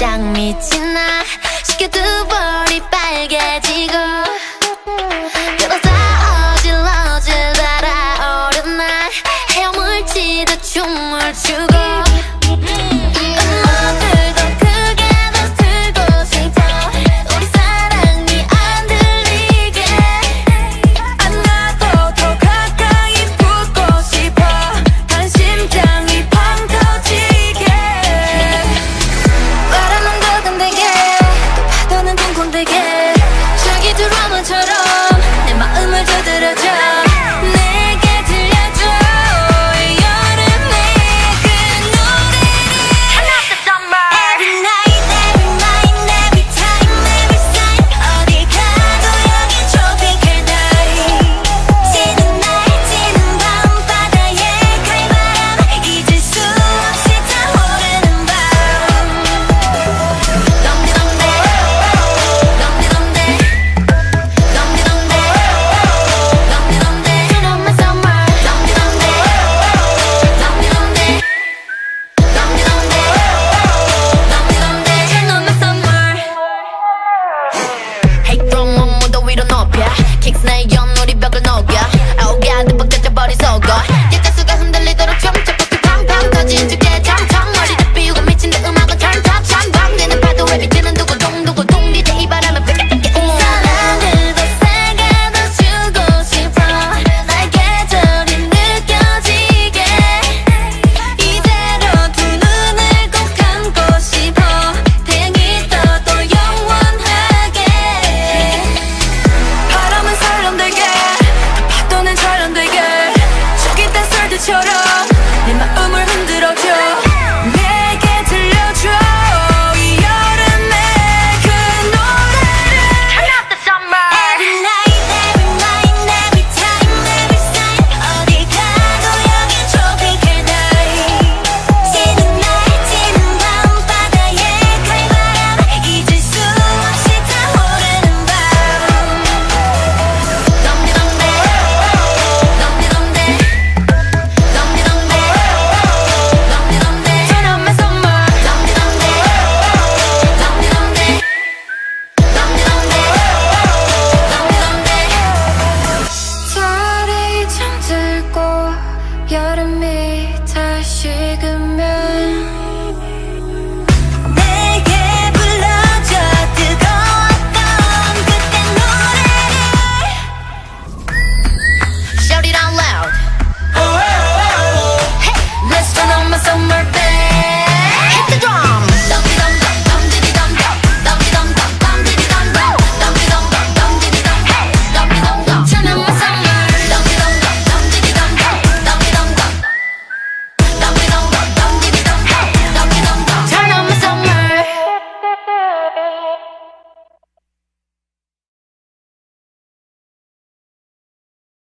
짱 미치나 시켜두번